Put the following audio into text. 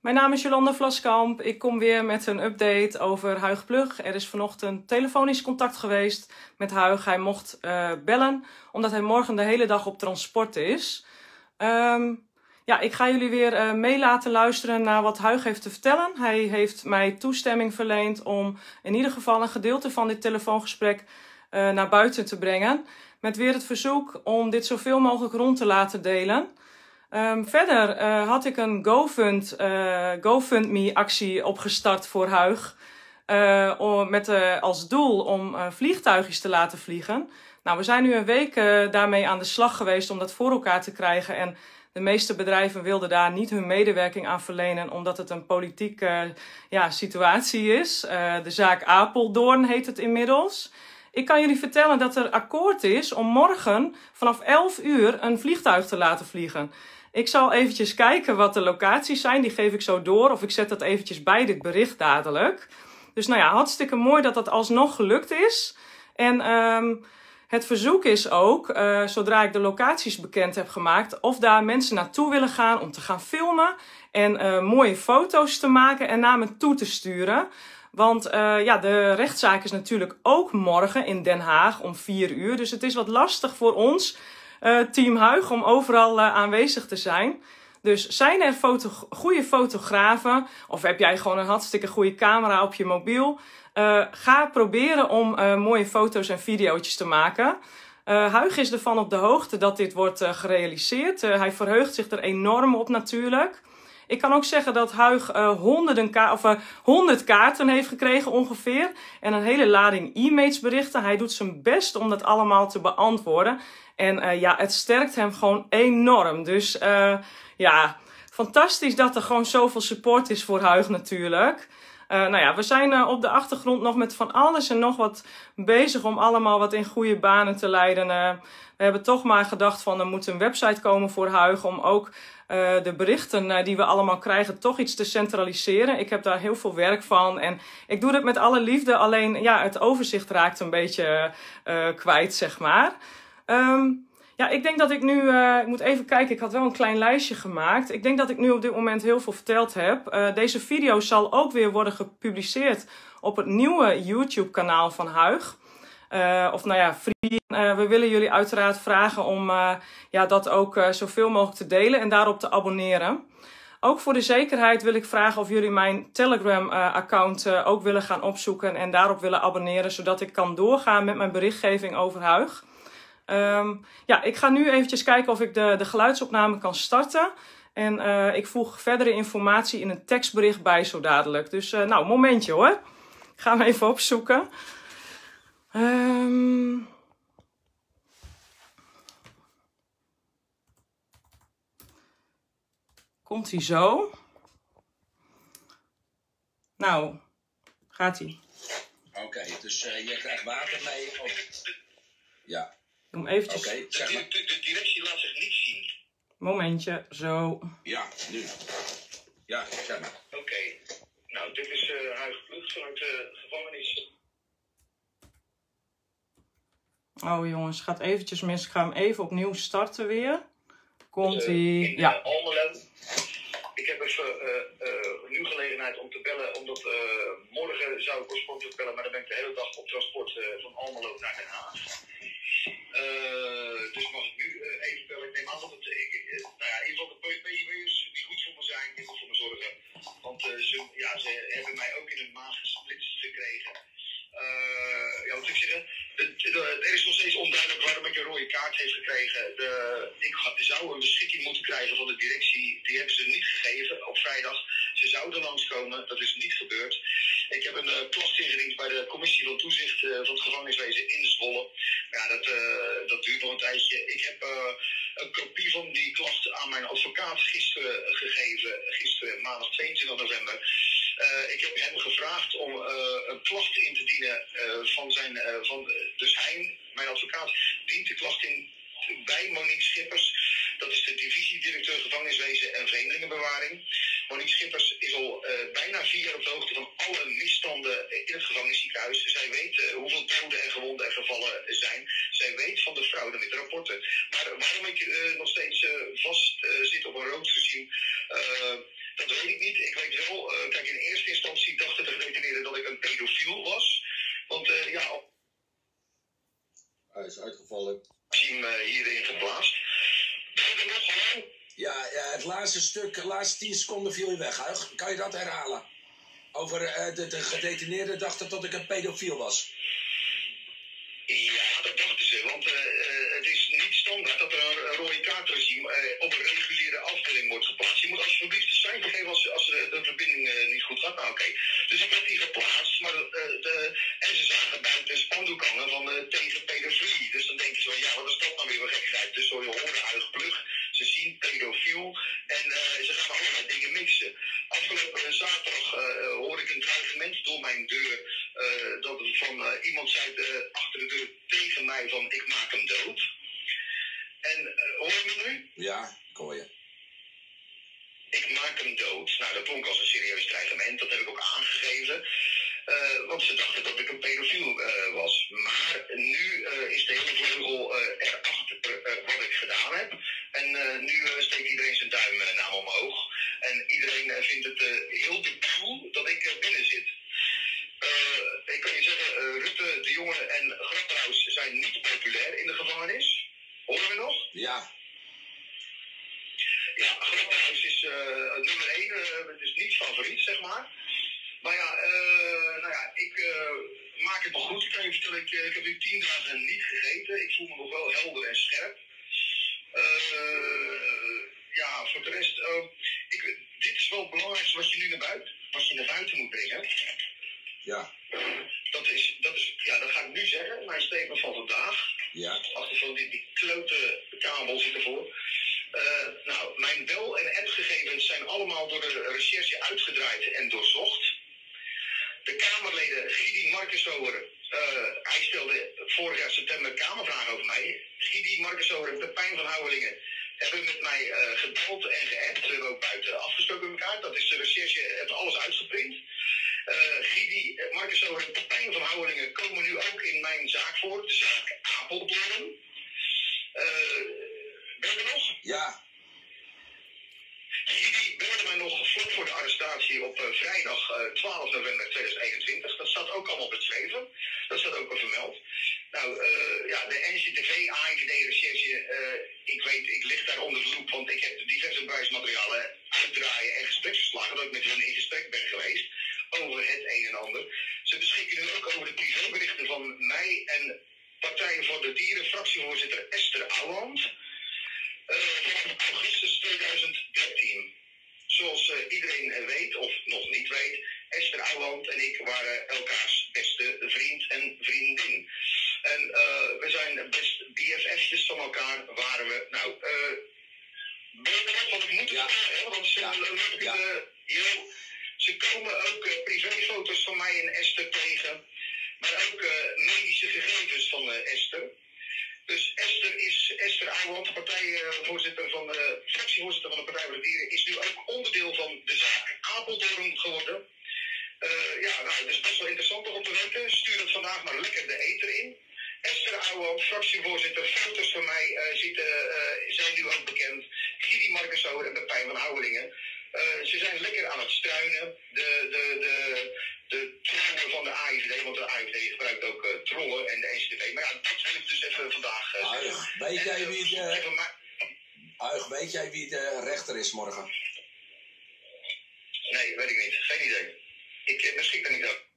Mijn naam is Jolanda Vlaskamp. Ik kom weer met een update over Huig Plug. Er is vanochtend telefonisch contact geweest met Huig. Hij mocht uh, bellen, omdat hij morgen de hele dag op transport is. Um, ja, ik ga jullie weer uh, mee laten luisteren naar wat Huig heeft te vertellen. Hij heeft mij toestemming verleend om in ieder geval een gedeelte van dit telefoongesprek uh, naar buiten te brengen. Met weer het verzoek om dit zoveel mogelijk rond te laten delen. Um, verder uh, had ik een uh, GoFundMe actie opgestart voor Huig. Om, met als doel om vliegtuigjes te laten vliegen. Nou, we zijn nu een week daarmee aan de slag geweest om dat voor elkaar te krijgen. En de meeste bedrijven wilden daar niet hun medewerking aan verlenen, omdat het een politieke ja, situatie is. de zaak Apeldoorn heet het inmiddels. Ik kan jullie vertellen dat er akkoord is om morgen vanaf 11 uur een vliegtuig te laten vliegen. Ik zal eventjes kijken wat de locaties zijn. Die geef ik zo door. Of ik zet dat eventjes bij dit bericht dadelijk. Dus nou ja, hartstikke mooi dat dat alsnog gelukt is. En um, het verzoek is ook, uh, zodra ik de locaties bekend heb gemaakt, of daar mensen naartoe willen gaan om te gaan filmen. En uh, mooie foto's te maken en naar me toe te sturen. Want uh, ja, de rechtszaak is natuurlijk ook morgen in Den Haag om vier uur. Dus het is wat lastig voor ons uh, Team Huig om overal uh, aanwezig te zijn. Dus zijn er foto goede fotografen of heb jij gewoon een hartstikke goede camera op je mobiel? Uh, ga proberen om mooie foto's en video's te maken. Huig is ervan op de hoogte dat dit wordt gerealiseerd. hij verheugt zich er enorm op natuurlijk. Ik kan ook zeggen dat Huig uh, honderden of, uh, honderd kaarten heeft gekregen ongeveer. En een hele lading e-mails berichten. Hij doet zijn best om dat allemaal te beantwoorden. En uh, ja, het sterkt hem gewoon enorm. Dus ja, fantastisch dat er gewoon zoveel support is voor Huig natuurlijk. Nou ja, we zijn op de achtergrond nog met van alles en nog wat bezig om allemaal wat in goede banen te leiden. We hebben toch maar gedacht van er moet een website komen voor Huig om ook de berichten die we allemaal krijgen toch iets te centraliseren. Ik heb daar heel veel werk van en ik doe het met alle liefde. Alleen ja, het overzicht raakt een beetje kwijt, zeg maar. Um, ja, ik denk dat ik nu, ik moet even kijken, ik had wel een klein lijstje gemaakt. Ik denk dat ik nu op dit moment heel veel verteld heb. Deze video zal ook weer worden gepubliceerd op het nieuwe YouTube kanaal van Huig. Uh, of nou ja, vrienden. we willen jullie uiteraard vragen om ja, dat ook zoveel mogelijk te delen en daarop te abonneren. Ook voor de zekerheid wil ik vragen of jullie mijn Telegram-account ook willen gaan opzoeken en daarop willen abonneren, zodat ik kan doorgaan met mijn berichtgeving over Huig. Um, ja, ik ga nu eventjes kijken of ik de, de geluidsopname kan starten. En ik voeg verdere informatie in een tekstbericht bij zo dadelijk. Dus nou, momentje hoor. Ik ga hem even opzoeken. Komt hij zo? Nou, gaat hij. Oké, okay, dus uh, jij krijgt water mee? Of... Ja. Om eventjes... Oké, okay, zeg maar. De, de, directie laat zich niet zien. Momentje, zo. Ja, nu. Ja, zeg maar. Oké. Okay. Nou, dit is uh, Huis Vlucht vanuit de gevangenis. Oh jongens, gaat eventjes mis. Ik ga hem even opnieuw starten weer. Komt hij? Uh, ja. Almelo. Ik heb even uh, nu gelegenheid om te bellen, omdat morgen zou ik oorspronkelijk bellen, maar dan ben ik de hele dag op transport van Almelo naar Den Haag. Uh, dus mag ik nu uh, even bellen. Ik neem aan dat het. Ik, uh, nou ja, in ieder geval de die goed voor me zijn, die goed voor me zorgen. Want ze, ja, ze hebben mij ook in hun maag gesplitst gekregen. ja, wat moet ik zeggen? Er is nog steeds onduidelijk waarom ik een rode kaart heeft gekregen. De, ik zou een beschikking moeten krijgen van de directie. Die hebben ze niet gegeven op vrijdag. Ze zouden langskomen. Dat is niet gebeurd. Ik heb een uh, klacht ingediend bij de commissie van toezicht uh, van het gevangeniswezen in Zwolle. Ja, dat, uh, dat duurt nog een tijdje. Ik heb een kopie van die klacht aan mijn advocaat gisteren gegeven. Gisteren, maandag 22 november. ik heb hem gevraagd om een klacht in te dienen van zijn. van, dus hij, mijn advocaat, dient de klacht in bij Monique Schippers. Dat is de divisiedirecteur gevangeniswezen en vreemdelingenbewaring. Monique Schippers is al uh, bijna vier jaar op de hoogte van alle misstanden in het gevangenisziekenhuis. Zij weet uh, hoeveel doden en gewonden er gevallen zijn. Zij weet van de fraude met de rapporten. Maar waarom ik uh, nog steeds vast zit op een rood regime Dat weet ik niet. Ik weet wel, kijk, in eerste instantie dachten de gedetineerden dat ik een pedofiel was. Want ja. Hij is uitgevallen. Team uh, hierin geplaatst. Ja, ja, het laatste stuk, de laatste tien seconden viel je weg. Huig. Kan je dat herhalen? Over uh, de, de gedetineerden dachten dat ik een pedofiel was. Ja, dat dachten ze. Want uh, het is niet standaard dat er een rode kaartregime op een reguliere afdeling wordt geplaatst. Je moet alsjeblieft de sein geven als, als de, de verbinding niet goed gaat. Nou, oké. Okay. Dus ik werd hier geplaatst. Maar, de, en ze zagen buiten spandoek van tegen pedofilie. Dus dan denk je zo, ja, wat is dat nou weer voor gekkigheid? Dus zo je horen. Ze zien pedofiel en ze gaan allerlei dingen mixen. Afgelopen zaterdag hoorde ik een dreigement door mijn deur. dat van iemand zei achter de deur tegen mij van ik maak hem dood. En uh, hoor je me nu? Ja, ik hoor je. Ik maak hem dood. Nou, dat klonk als een serieus dreigement. Dat heb ik ook aangegeven. Uh, want ze dachten dat ik een pedofiel uh, was. Maar nu is de hele vleugel erachter wat ik gedaan heb. En nu steekt iedereen zijn duim naar omhoog. En iedereen vindt het heel debiel dat ik binnen zit. Uh, ik kan je zeggen, uh, Rutte, de Jonge en Grapperhaus zijn niet populair in de gevangenis. Horen we nog? Ja. Ja, Grapperhaus is uh, nummer één, het is niet zeg maar. Ja, nou ja, ik maak het nog goed. Ik kan je vertellen, ik, ik heb nu tien dagen niet gegeten. Ik voel me nog wel helder en scherp. ja, voor de rest, ik, dit is wel het belangrijkste wat je nu naar buiten, wat je naar buiten moet brengen. Ja. Dat is, dat is, ja, dat ga ik nu zeggen. Mijn statement van vandaag. Ja. Achter van die, die klote kabel zit ervoor. Mijn bel- en appgegevens zijn allemaal door de recherche uitgedraaid en doorzocht. De Kamerleden Gidi Markensower, uh, hij stelde vorig jaar september Kamervragen over mij. Gidi Markensower en Pepijn van Houwelingen hebben met mij uh, gebeld en geappt. We hebben ook buiten afgesproken met elkaar. Dat is de recherche, heeft alles uitgeprint. Uh, Gidi, Marcus Over en Pepijn van Houwelingen komen nu ook in mijn zaak voor, de zaak Apeldoorn. Ben je nog? Ja. Gidi belde mij nog vlak voor de arrestatie op uh, vrijdag 12 november 2021. Dat staat ook allemaal beschreven. Dat staat ook al vermeld. Nou, ja, de NCTV, AIVD, recherche, ik weet, ik lig daar onder de loep, want ik heb diverse bewijsmaterialen uitdraaien en gespreksverslagen, dat ik met hen in gesprek ben geweest over het een en ander. Ze beschikken nu ook over de privéberichten van mij en Partij voor de Dieren, fractievoorzitter Esther Ouwland. Uh, vanaf augustus 2013. Zoals uh, iedereen weet, of nog niet weet, Esther Ouwland en ik waren elkaars beste vriend en vriendin. En uh, we zijn best BFF'jes van elkaar, waren we. Nou, eh. ben je er nog? Want ik moet ja. Ja. de, ze komen ook uh, privéfoto's van mij en Esther tegen. Maar ook uh, medische gegevens van Esther. Dus Esther is, Esther Ouwland, partijvoorzitter van de, fractievoorzitter van de Partij voor de Dieren, is nu ook onderdeel van de zaak Apeldoorn geworden. ja, nou, dat is best wel interessant om te weten. Stuur het vandaag maar lekker de eter in. Esther Ouwland, fractievoorzitter, foto's van mij zitten, zijn nu ook bekend. Gidi Markenso en Pepijn van Houwelingen. Uh, ze zijn lekker aan het struinen. De, de, de, de trollen van de AIVD, want de AIVD gebruikt ook uh, trollen en de NCTV. Maar ja, dat wil ik dus even vandaag uh, Uig, weet, jij wie de, Uig, weet jij wie de rechter is morgen? Nee, weet ik niet. Geen idee. Ik beschik er niet over.